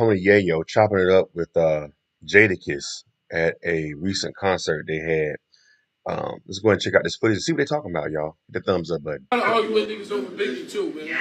Tony Yayo chopping it up with uh, Jadakiss at a recent concert they had. Um, let's go ahead and check out this footage and see what they're talking about, y'all. Hit the thumbs up button. I argue with niggas over Biggie too, man. You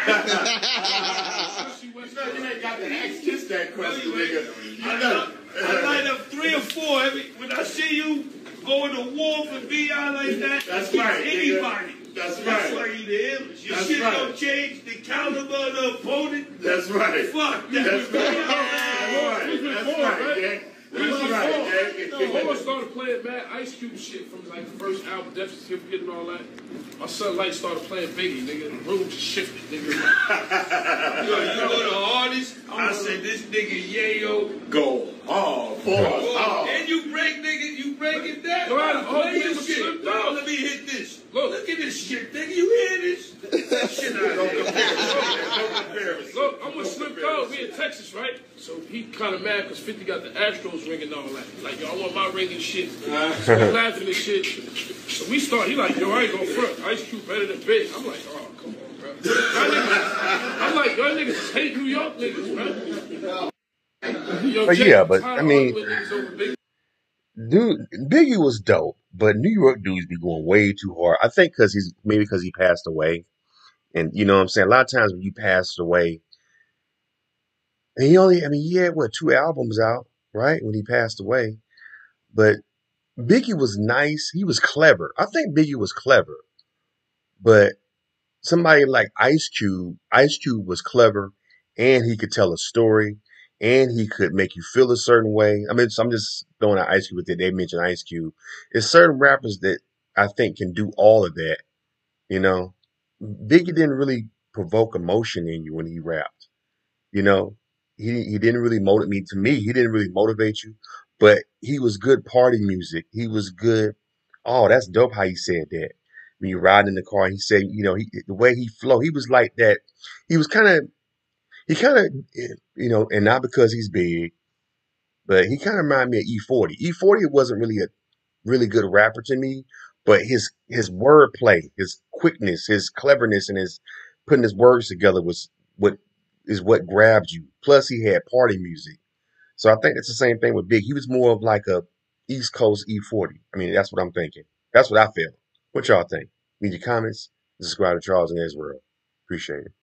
ain't got to ask Kiss that question, nigga. I got- I line up three or four. Every, when I see you going to war for BI like that, That's beat right, nigga. Anybody. That's That's right. why you the illest. Your That's shit right. don't change the caliber of the opponent. That's right. Fuck that. That's right. That's right. That's right, gang. That's right, No, gang. Homer started playing mad Ice Cube shit from like the first album, Death Certificate and all that. My son Light started playing Biggie, nigga. The room just shifted, nigga. Yo, you know the? I said this nigga Yayo. Go hard, pause, hard. And you break nigga, you break it down. Yo, I- Play oh, your shit. slipped. Let me hit this. Look. Look at this shit, nigga. You hear this? That shit out Don't compare it. Don't compare it. Look, I'm with Slim Thug. We in Texas, right? So he kind of mad because 50 got the Astros ring and all that. Like, yo, I want my ring and shit. Uh-huh. So we laughing and shit. So we start. He like, yo, I ain't gonna front. Ice Cube better than Big. I'm like, oh, come on, bro. Y'all niggas, I'm like, niggas hate New York niggas, man. Yo, But yeah, but, I mean- arguing with niggas over Big. Dude, Biggie was dope, but New York dudes be going way too hard. I think because he's maybe because he passed away, and you know what I'm saying. A lot of times when you passed away, and he only, I mean, he had what two albums out, right? When he passed away, but Biggie was nice. He was clever. I think Biggie was clever, but somebody like Ice Cube, Ice Cube was clever, and he could tell a story, and he could make you feel a certain way. I mean, so I'm just throwing out Ice Cube with it. They mentioned Ice Cube. There's certain rappers that I think can do all of that. You know, Biggie didn't really provoke emotion in you when he rapped. You know, he he didn't really motivate me. To me, he didn't really motivate you, but he was good party music. He was good. Oh, that's dope how he said that. When you ride in the car, And he said, you know, he the way he flow, he was like that. He was kind of, he kind of, you know, and not because he's big, but he kind of reminded me of E40. E40 wasn't really a really good rapper to me, but his his wordplay, his quickness, his cleverness, and his putting his words together was what is what grabbed you. Plus, he had party music, so I think it's the same thing with Big. He was more of like a East Coast E40. I mean, that's what I'm thinking. That's what I feel. What y'all think? Leave your comments. Subscribe to Charles Arnes World. Appreciate it.